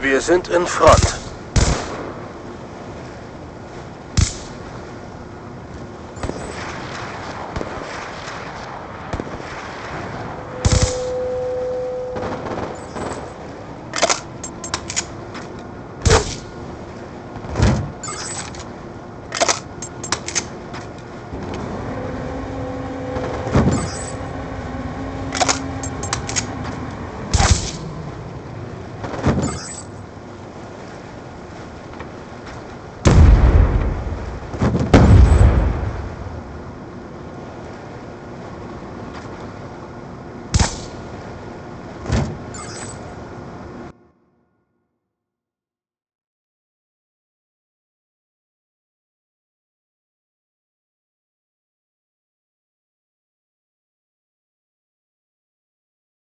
Wir sind in Front.